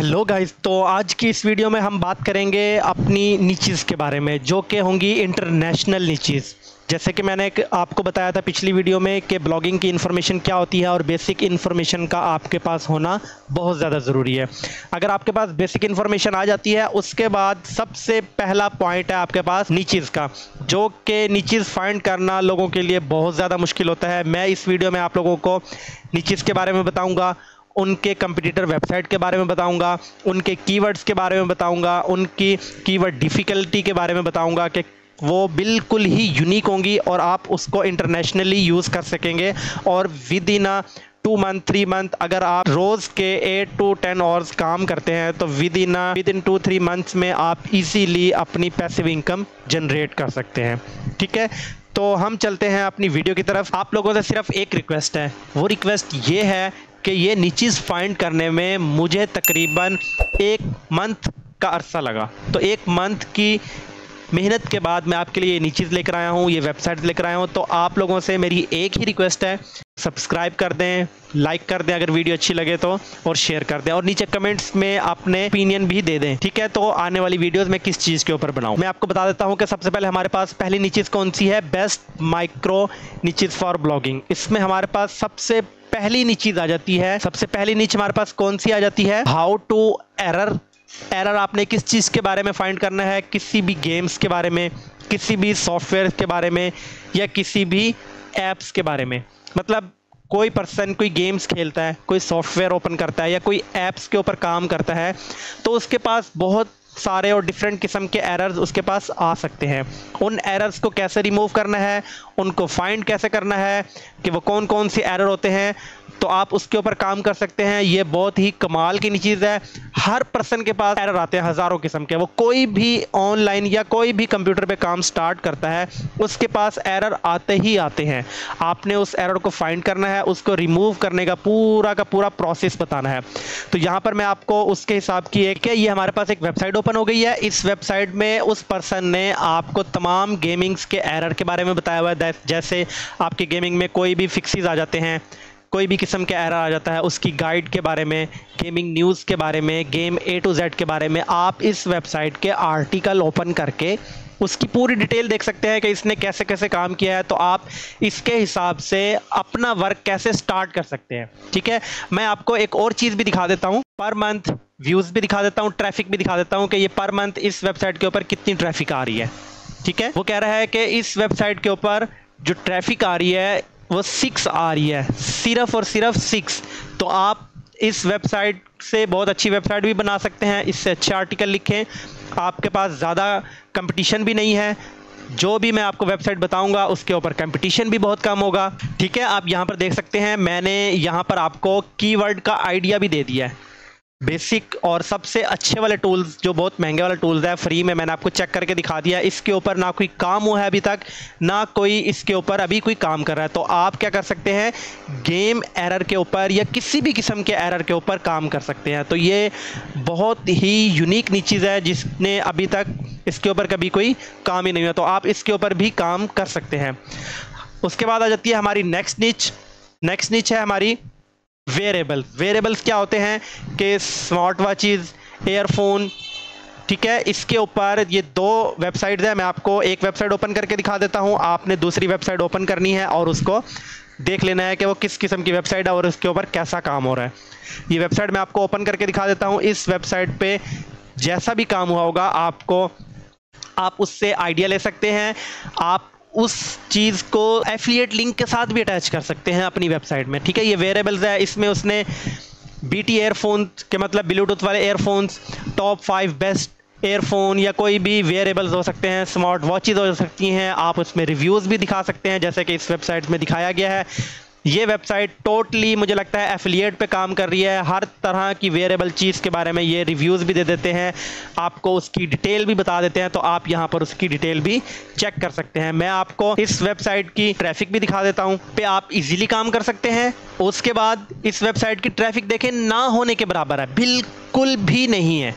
Hello guys तो आज की इस वीडियो में हम बात करेंगे अपनी नीचीज़ के बारे में, जो कि होंगी इंटरनेशनल नीचीज़ जैसे कि मैंने आपको बताया था पिछली वीडियो में कि ब्लॉगिंग की इन्फॉर्मेशन क्या होती है और बेसिक इन्फॉर्मेशन का आपके पास होना बहुत ज़्यादा ज़रूरी है। अगर आपके पास बेसिक इन्फॉर्मेशन आ जाती है, उसके बाद सबसे पहला पॉइंट है आपके पास नीचीज़ का, जो कि नीचीज़ फाइंड करना लोगों के लिए बहुत ज़्यादा मुश्किल होता है। मैं इस वीडियो में आप लोगों को नीचीज़ के बारे में बताऊँगा उनके कंपटीटर वेबसाइट के बारे में बताऊँगा, उनके कीवर्ड्स के बारे में बताऊँगा, उनकी कीवर्ड डिफ़िकल्टी के बारे में बताऊँगा कि वो बिल्कुल ही यूनिक होंगी और आप उसको इंटरनेशनली यूज़ कर सकेंगे और within a two month three month अगर आप रोज़ के एट टू टेन आवर्स काम करते हैं तो within within two three months में आप इजीली अपनी पैसिव इनकम जनरेट कर सकते हैं। ठीक है? तो हम चलते हैं अपनी वीडियो की तरफ़। आप लोगों से सिर्फ़ एक रिक्वेस्ट है। वो रिक्वेस्ट ये है कि ये नीचीज़ फाइंड करने में मुझे तकरीबन एक मंथ का अरसा लगा। तो एक मंथ की मेहनत के बाद मैं आपके लिए ये नीचीज़ लेकर आया हूँ, ये वेबसाइट लेकर आया हूँ। तो आप लोगों से मेरी एक ही रिक्वेस्ट है सब्सक्राइब कर दें लाइक कर दें अगर वीडियो अच्छी लगे तो और शेयर कर दें। और नीचे कमेंट्स में अपने ओपिनियन भी दे दें, ठीक है? तो आने वाली वीडियोस में किस चीज़ के ऊपर बनाऊँ? मैं आपको बता देता हूँ कि सबसे पहले हमारे पास पहली नीचीज़ कौन सी है? Best micro niches for blogging इसमें हमारे पास सबसे पहली नीचीज आ जाती है। सबसे पहली नीच हमारे पास कौन सी आ जाती है? हाउ टू एरर एरर आपने किस चीज़ के बारे में फाइंड करना है? किसी भी गेम्स के बारे में, किसी भी सॉफ्टवेयर के बारे में, या किसी भी ऐप्स के बारे में। मतलब कोई पर्सन कोई गेम्स खेलता है, कोई सॉफ्टवेयर ओपन करता है या कोई ऐप्स के ऊपर काम करता है तो उसके पास बहुत सारे और डिफरेंट किस्म के एरर्स उसके पास आ सकते हैं। उन एरर्स को कैसे रिमूव करना है, उनको फाइंड कैसे करना है, कि वो कौन कौन से एरर होते हैं तो आप उसके ऊपर काम कर सकते हैं। ये बहुत ही कमाल की चीज़ है। हर पर्सन के पास एरर आते हैं, हज़ारों किस्म के। वो कोई भी ऑनलाइन या कोई भी कंप्यूटर पे काम स्टार्ट करता है, उसके पास एरर आते ही आते हैं। आपने उस एरर को फाइंड करना है, उसको रिमूव करने का पूरा का पूरा प्रोसेस बताना है। तो यहाँ पर मैं आपको उसके हिसाब की एक, ये हमारे पास एक वेबसाइट ओपन हो गई है। इस वेबसाइट में उस पर्सन ने आपको तमाम गेमिंग्स के एरर के बारे में बताया हुआ है। जैसे आपके गेमिंग में कोई भी फिक्सिस आ जाते हैं कोई भी किस्म का एरर आ जाता है, उसकी गाइड के बारे में गेमिंग न्यूज़ के बारे में गेम ए टू जेड के बारे में, आप इस वेबसाइट के आर्टिकल ओपन करके उसकी पूरी डिटेल देख सकते हैं कि इसने कैसे कैसे काम किया है तो आप इसके हिसाब से अपना वर्क कैसे स्टार्ट कर सकते हैं। ठीक है? मैं आपको एक और चीज़ भी दिखा देता हूँ। पर मंथ व्यूज़ भी दिखा देता हूँ ट्रैफ़िक भी दिखा देता हूँ कि ये पर मंथ इस वेबसाइट के ऊपर कितनी ट्रैफ़िक आ रही है। ठीक है? वो कह रहा है कि इस वेबसाइट के ऊपर जो ट्रैफ़िक आ रही है वो सिक्स आ रही है। सिर्फ़ और सिर्फ़ सिक्स तो आप इस वेबसाइट से बहुत अच्छी वेबसाइट भी बना सकते हैं। इससे अच्छे आर्टिकल लिखें। आपके पास ज़्यादा कंपटीशन भी नहीं है। जो भी मैं आपको वेबसाइट बताऊँगा, उसके ऊपर कंपटीशन भी बहुत कम होगा। ठीक है? आप यहाँ पर देख सकते हैं, मैंने यहाँ पर आपको कीवर्ड का आइडिया भी दे दिया है। बेसिक और सबसे अच्छे वाले टूल्स जो बहुत महँगे वाले टूल्स है फ्री में मैंने आपको चेक करके दिखा दिया। इसके ऊपर ना कोई काम हुआ है अभी तक, ना कोई इसके ऊपर अभी कोई काम कर रहा है। तो आप क्या कर सकते हैं गेम एरर के ऊपर या किसी भी किस्म के एरर के ऊपर काम कर सकते हैं। तो ये बहुत ही यूनिक नीचीज़ है, जिसने अभी तक इसके ऊपर कभी कोई काम ही नहीं हुआ। तो आप इसके ऊपर भी काम कर सकते हैं। उसके बाद आ जाती है हमारी नेक्स्ट नीच नेक्स्ट नीच है हमारी वेरेबल वेरेबल्स क्या होते हैं कि स्मार्ट वॉचेज़ एयरफोन ठीक है? इसके ऊपर ये दो वेबसाइट्स हैं। मैं आपको एक वेबसाइट ओपन करके दिखा देता हूँ। आपने दूसरी वेबसाइट ओपन करनी है और उसको देख लेना है कि वो किस किस्म की वेबसाइट है और उसके ऊपर कैसा काम हो रहा है। ये वेबसाइट मैं आपको ओपन करके दिखा देता हूँ। इस वेबसाइट पे जैसा भी काम हुआ होगा, आपको आप उससे आइडिया ले सकते हैं। आप उस चीज़ को एफिलिएट लिंक के साथ भी अटैच कर सकते हैं अपनी वेबसाइट में, ठीक है? ये वेरेबल्स है, इसमें उसने बी टी एयरफोन के मतलब ब्लूटूथ वाले earphones top five best earphone या कोई भी वेरेबल्स हो सकते हैं स्मार्ट वॉचेज़ हो सकती हैं, आप उसमें रिव्यूज़ भी दिखा सकते हैं, जैसे कि इस वेबसाइट में दिखाया गया है। ये वेबसाइट टोटली मुझे लगता है एफिलिएट पे काम कर रही है। हर तरह की वेरिएबल चीज़ के बारे में ये रिव्यूज़ भी दे देते हैं। आपको उसकी डिटेल भी बता देते हैं तो आप यहाँ पर उसकी डिटेल भी चेक कर सकते हैं। मैं आपको इस वेबसाइट की ट्रैफ़िक भी दिखा देता हूँ, पे आप इजीली काम कर सकते हैं। उसके बाद इस वेबसाइट की ट्रैफ़िक देखें, ना होने के बराबर है। बिल्कुल भी नहीं है।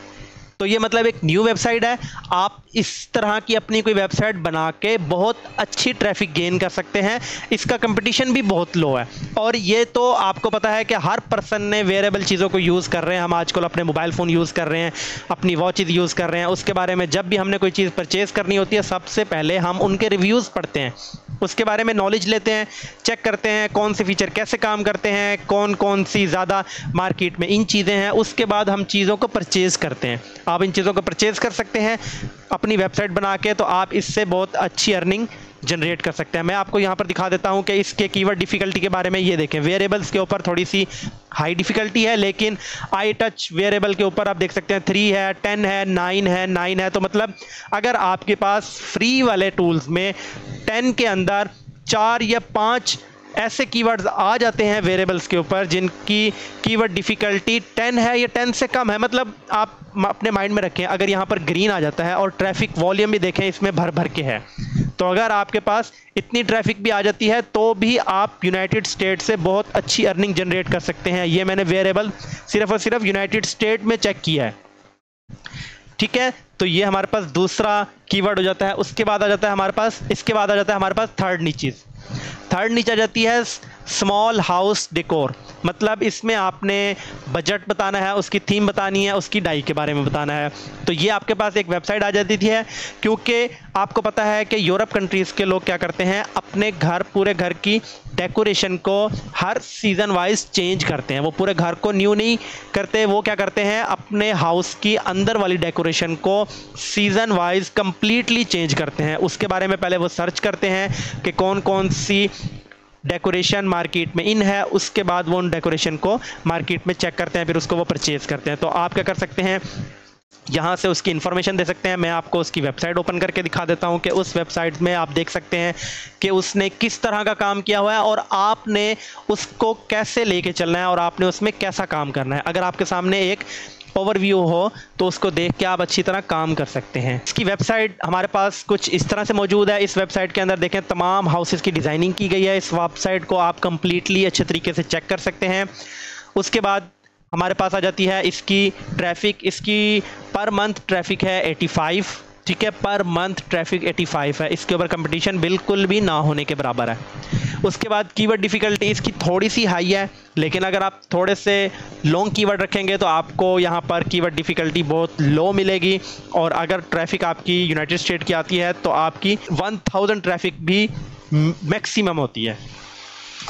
तो ये मतलब एक न्यू वेबसाइट है। आप इस तरह की अपनी कोई वेबसाइट बना के बहुत अच्छी ट्रैफ़िक गेन कर सकते हैं। इसका कंपटीशन भी बहुत लो है। और ये तो आपको पता है कि हर पर्सन ने वेरेबल चीज़ों को यूज़ कर रहे हैं। हम आजकल अपने मोबाइल फ़ोन यूज़ कर रहे हैं, अपनी वॉचेज़ यूज़ कर रहे हैं। उसके बारे में जब भी हमने कोई चीज़ परचेज़ करनी होती है, सबसे पहले हम उनके रिव्यूज़ पढ़ते हैं। उसके बारे में नॉलेज लेते हैं चेक करते हैं कौन से फीचर कैसे काम करते हैं, कौन कौन सी ज़्यादा मार्केट में इन चीज़ें हैं, उसके बाद हम चीज़ों को परचेज़ करते हैं। आप इन चीज़ों को परचेज़ कर सकते हैं, अपनी वेबसाइट बना के तो आप इससे बहुत अच्छी अर्निंग जनरेट कर सकते हैं। मैं आपको यहाँ पर दिखा देता हूँ कि इसके कीवर्ड डिफ़िकल्टी के बारे में ये देखें। वेरिएबल्स के ऊपर थोड़ी सी हाई डिफ़िकल्टी है, लेकिन आई टच वेरिएबल के ऊपर आप देख सकते हैं थ्री है टेन है नाइन है नाइन है। तो मतलब अगर आपके पास फ्री वाले टूल्स में टेन के अंदर चार या पाँच ऐसे कीवर्ड्स आ जाते हैं वेरिएबल्स के ऊपर, जिनकी कीवर्ड डिफ़िकल्टी 10 है या 10 से कम है मतलब आप अपने माइंड में रखें। अगर यहाँ पर ग्रीन आ जाता है और ट्रैफ़िक वॉल्यूम भी देखें, इसमें भर भर के है। तो अगर आपके पास इतनी ट्रैफ़िक भी आ जाती है तो भी आप यूनाइटेड स्टेट से बहुत अच्छी अर्निंग जनरेट कर सकते हैं। ये मैंने वेरिएबल सिर्फ़ और सिर्फ़ यूनाइटेड स्टेट में चेक किया है। ठीक है? तो ये हमारे पास दूसरा कीवर्ड हो जाता है, उसके बाद आ जाता है हमारे पास, इसके बाद आ जाता है हमारे पास थर्ड नीचीज़ थर्ड नीचे आ जाती है स्मॉल हाउस डेकोर मतलब इसमें आपने बजट बताना है, उसकी थीम बतानी है, उसकी डाई के बारे में बताना है। तो ये आपके पास एक वेबसाइट आ जाती थी है क्योंकि आपको पता है कि यूरोप कंट्रीज़ के लोग क्या करते हैं, अपने घर, पूरे घर की डेकोरेशन को हर सीज़न वाइज चेंज करते हैं। वो पूरे घर को न्यू नहीं करते, वो क्या करते हैं, अपने हाउस की अंदर वाली डेकोरेशन को सीज़न वाइज कंप्लीटली चेंज करते हैं। उसके बारे में पहले वो सर्च करते हैं कि कौन कौन सी डेकोरेशन मार्केट में इन है। उसके बाद वो उन डेकोरेशन को मार्केट में चेक करते हैं, फिर उसको वो परचेज़ करते हैं। तो आप क्या कर सकते हैं? यहाँ से उसकी इन्फॉर्मेशन दे सकते हैं। मैं आपको उसकी वेबसाइट ओपन करके दिखा देता हूँ कि उस वेबसाइट में आप देख सकते हैं कि उसने किस तरह का काम किया हुआ है और आपने उसको कैसे लेके चलना है और आपने उसमें कैसा काम करना है। अगर आपके सामने एक ओवरव्यू हो तो उसको देख के आप अच्छी तरह काम कर सकते हैं। इसकी वेबसाइट हमारे पास कुछ इस तरह से मौजूद है। इस वेबसाइट के अंदर देखें, तमाम हाउसेज़ की डिज़ाइनिंग की गई है। इस वेबसाइट को आप कंप्लीटली अच्छे तरीके से चेक कर सकते हैं। उसके बाद हमारे पास आ जाती है इसकी ट्रैफ़िक इसकी पर मंथ ट्रैफ़िक है 85 ठीक है, पर मंथ ट्रैफ़िक 85 है। इसके ऊपर कंपटीशन बिल्कुल भी ना होने के बराबर है। उसके बाद कीवर्ड डिफ़िकल्टी इसकी थोड़ी सी हाई है, लेकिन अगर आप थोड़े से लॉन्ग कीवर्ड रखेंगे तो आपको यहाँ पर कीवर्ड डिफ़िकल्टी बहुत लो मिलेगी। और अगर ट्रैफ़िक आपकी यूनाइटेड स्टेट की आती है तो आपकी 1000 ट्रैफ़िक भी मैक्सिमम होती है।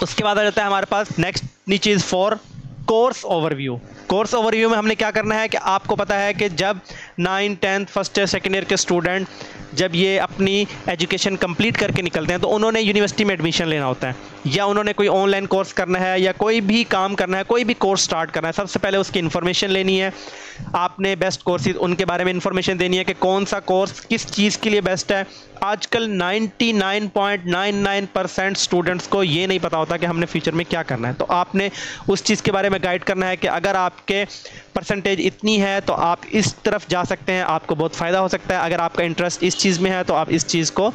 उसके बाद आ जाता है हमारे पास next niche is for course overview course overview में हमने क्या करना है कि आपको पता है कि जब nine tenth first year second year के स्टूडेंट जब ये अपनी एजुकेशन कंप्लीट करके निकलते हैं तो उन्होंने यूनिवर्सिटी में एडमिशन लेना होता है। या उन्होंने कोई ऑनलाइन कोर्स करना है या कोई भी काम करना है, कोई भी कोर्स स्टार्ट करना है, सबसे पहले उसकी इन्फॉर्मेशन लेनी है। आपने बेस्ट कोर्सेज उनके बारे में इन्फॉर्मेशन देनी है कि कौन सा कोर्स किस चीज़ के लिए बेस्ट है। आजकल 99.99 परसेंट स्टूडेंट्स को ये नहीं पता होता कि हमने फ्यूचर में क्या करना है। तो आपने उस चीज़ के बारे में गाइड करना है कि अगर आपके परसेंटेज इतनी है तो आप इस तरफ़ जा सकते हैं, आपको बहुत फ़ायदा हो सकता है। अगर आपका इंटरेस्ट इस चीज़ में है तो आप इस चीज़ को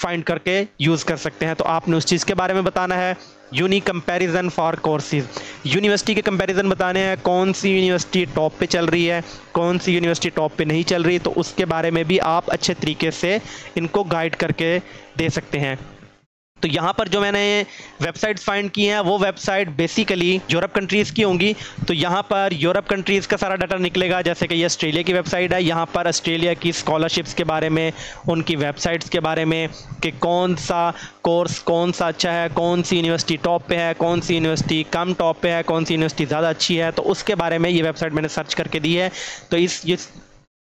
फाइंड करके यूज़ कर सकते हैं। तो आपने उस चीज़ के बारे में बताना है। Unique comparison for courses university के कंपैरिजन बताने हैं, कौन सी यूनिवर्सिटी टॉप पे चल रही है, कौन सी यूनिवर्सिटी टॉप पे नहीं चल रही तो उसके बारे में भी आप अच्छे तरीके से इनको गाइड करके दे सकते हैं। तो यहाँ पर जो मैंने वेबसाइट्स फाइंड की हैं, वो वेबसाइट बेसिकली यूरोप कंट्रीज़ की होंगी। तो यहाँ पर यूरोप कंट्रीज़ का सारा डाटा निकलेगा, जैसे कि ये ऑस्ट्रेलिया की वेबसाइट है। यहाँ पर ऑस्ट्रेलिया की स्कॉलरशिप्स के बारे में, उनकी वेबसाइट्स के बारे में, कि कौन सा कोर्स कौन सा अच्छा है, कौन सी यूनिवर्सिटी टॉप पे है, कौन सी यूनिवर्सिटी कम टॉप पे है, कौन सी यूनिवर्सिटी ज़्यादा अच्छी है तो उसके बारे में ये वेबसाइट मैंने सर्च करके दी है। तो इस इस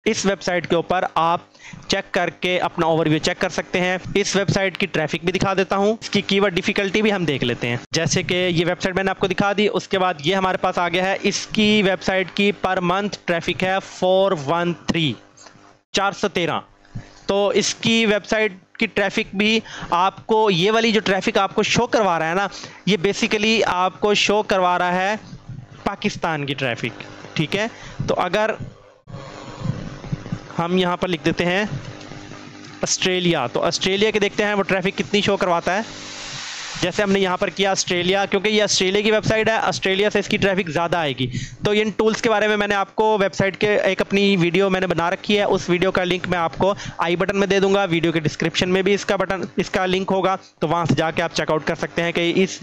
वेबसाइट के ऊपर आप चेक करके अपना ओवरव्यू चेक कर सकते हैं। इस वेबसाइट की ट्रैफ़िक भी दिखा देता हूँ। इसकी कीवर्ड डिफिकल्टी भी हम देख लेते हैं। जैसे कि ये वेबसाइट मैंने आपको दिखा दी, उसके बाद ये हमारे पास आ गया है। इसकी वेबसाइट की पर मंथ ट्रैफ़िक है फोर वन थ्री चार सौ तेरह। तो इसकी वेबसाइट की ट्रैफ़िक भी आपको, ये वाली जो ट्रैफ़िक आपको शो करवा रहा है ना, ये बेसिकली आपको शो करवा रहा है पाकिस्तान की ट्रैफ़िक ठीक है? तो अगर हम यहाँ पर लिख देते हैं ऑस्ट्रेलिया। तो ऑस्ट्रेलिया के देखते हैं वो ट्रैफ़िक कितनी शो करवाता है। जैसे हमने यहाँ पर किया ऑस्ट्रेलिया क्योंकि ये ऑस्ट्रेलिया की वेबसाइट है ऑस्ट्रेलिया से इसकी ट्रैफ़िक ज़्यादा आएगी। तो इन टूल्स के बारे में मैंने आपको वेबसाइट के एक अपनी वीडियो मैंने बना रखी है उस वीडियो का लिंक मैं आपको आई बटन में दे दूँगा वीडियो के डिस्क्रिप्शन में भी इसका बटन इसका लिंक होगा। तो वहाँ से जाके आप चेकआउट कर सकते हैं कि इस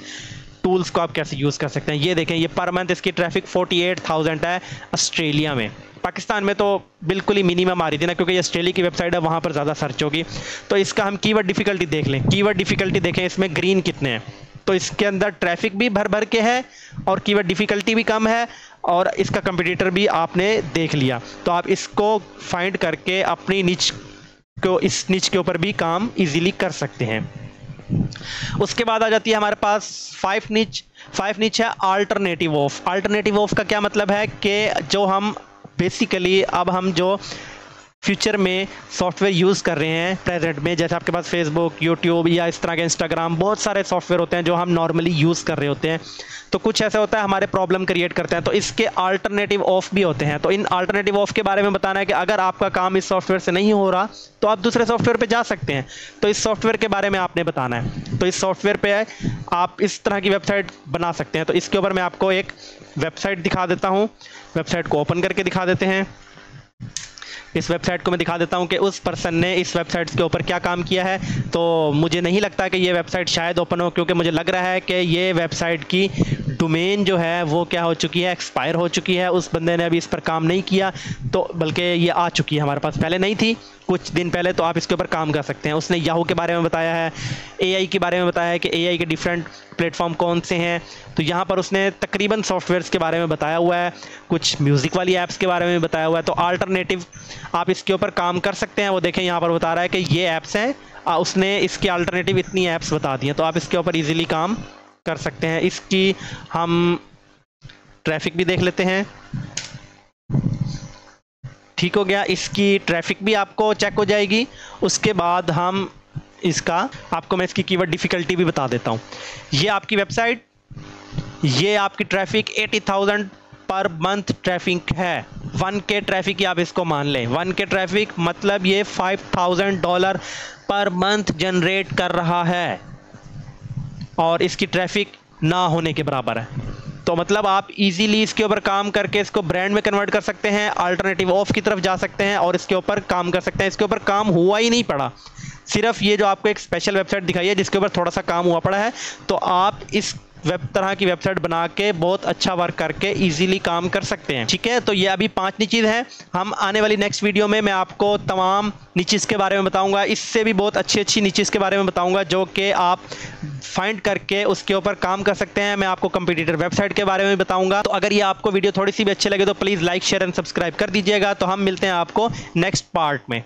टूल्स को आप कैसे यूज़ कर सकते हैं। ये देखें ये पर मंथ इसकी ट्रैफ़िक 48,000 है ऑस्ट्रेलिया में। पाकिस्तान में तो बिल्कुल ही मिनिमम आ रही थी ना, क्योंकि ऑस्ट्रेलिया की वेबसाइट है, वहाँ पर ज़्यादा सर्च होगी। तो इसका हम कीवर्ड डिफ़िकल्टी देख लें। कीवर्ड डिफ़िकल्टी देखें, इसमें ग्रीन कितने हैं। तो इसके अंदर ट्रैफ़िक भी भर भर के है, और कीवर्ड डिफ़िकल्टी भी कम है, और इसका कंपटीटर भी आपने देख लिया। तो आप इसको फाइंड करके अपनी निच को, इस निच के ऊपर भी काम इजीली कर सकते हैं। उसके बाद आ जाती है हमारे पास फाइव निच फाइव निच है अल्टरनेटिव ऑफ़ अल्टरनेटिव ऑफ़ का क्या मतलब है कि जो हम बेसिकली अब हम जो फ्यूचर में सॉफ्टवेयर यूज़ कर रहे हैं प्रेजेंट में, जैसे आपके पास फेसबुक यूट्यूब या इस तरह के इंस्टाग्राम बहुत सारे सॉफ्टवेयर होते हैं जो हम नॉर्मली यूज़ कर रहे होते हैं। तो कुछ ऐसा होता है, हमारे प्रॉब्लम क्रिएट करते हैं तो इसके अल्टरनेटिव ऑफ़ भी होते हैं। तो इन अल्टरनेटिव ऑफ़ के बारे में बताना है कि अगर आपका काम इस सॉफ्टवेयर से नहीं हो रहा तो आप दूसरे सॉफ्टवेयर पर जा सकते हैं। तो इस सॉफ्टवेयर के बारे में आपने बताना है। तो इस सॉफ्टवेयर पे आप इस तरह की वेबसाइट बना सकते हैं। तो इसके ऊपर मैं आपको एक वेबसाइट दिखा देता हूँ। वेबसाइट को ओपन करके दिखा देते हैं। इस वेबसाइट को मैं दिखा देता हूँ कि उस पर्सन ने इस वेबसाइट के ऊपर क्या काम किया है। तो मुझे नहीं लगता कि ये वेबसाइट शायद ओपन हो, क्योंकि मुझे लग रहा है कि ये वेबसाइट की डोमेन जो है, वो क्या हो चुकी है एक्सपायर हो चुकी है। उस बंदे ने अभी इस पर काम नहीं किया तो बल्कि ये आ चुकी है हमारे पास। पहले नहीं थी, कुछ दिन पहले तो आप इसके ऊपर काम कर सकते हैं। उसने याहू के बारे में बताया है एआई के बारे में बताया है कि एआई के डिफरेंट प्लेटफॉर्म कौन से हैं। तो यहाँ पर उसने तकरीबन सॉफ्टवेयर्स के बारे में बताया हुआ है, कुछ म्यूज़िक वाली ऐप्स के बारे में बताया हुआ है। तो अल्टरनेटिव आप इसके ऊपर काम कर सकते हैं। वो देखें, यहाँ पर बता रहा है कि ये ऐप्स हैं। उसने इसके अल्टरनेटिव इतनी ऐप्स बता दी हैं तो आप इसके ऊपर ईजिली काम कर सकते हैं। इसकी हम ट्रैफ़िक भी देख लेते हैं। ठीक हो गया। इसकी ट्रैफ़िक भी आपको चेक हो जाएगी। उसके बाद हम इसका आपको मैं इसकी कीवर्ड डिफ़िकल्टी भी बता देता हूँ। ये आपकी वेबसाइट ये आपकी ट्रैफ़िक 80,000 पर मंथ ट्रैफ़िक है। वन के ट्रैफ़िक आप इसको मान लें। वन के ट्रैफ़िक मतलब ये 5,000 डॉलर पर मंथ जनरेट कर रहा है। और इसकी ट्रैफ़िक ना होने के बराबर है। तो मतलब आप इजीली इसके ऊपर काम करके इसको ब्रांड में कन्वर्ट कर सकते हैं अल्टरनेटिव ऑफ़ की तरफ़ जा सकते हैं और इसके ऊपर काम कर सकते हैं। इसके ऊपर काम हुआ ही नहीं पड़ा। सिर्फ़ ये जो आपको एक स्पेशल वेबसाइट दिखाई है, जिसके ऊपर थोड़ा सा काम हुआ पड़ा है तो आप इस वेब तरह की वेबसाइट बना के बहुत अच्छा वर्क करके इजीली काम कर सकते हैं। ठीक है? तो ये अभी पाँच नीचीज है। हम आने वाली नेक्स्ट वीडियो में मैं आपको तमाम नीचीज के बारे में बताऊँगा। इससे भी बहुत अच्छी अच्छी नीचीज के बारे में बताऊँगा जो कि आप फाइंड करके उसके ऊपर काम कर सकते हैं। मैं आपको कंप्यूटर वेबसाइट के बारे में बताऊँगा। तो अगर ये आपको वीडियो थोड़ी सी भी अच्छी लगे तो please like share and subscribe कर दीजिएगा। तो हम मिलते हैं आपको नेक्स्ट पार्ट में।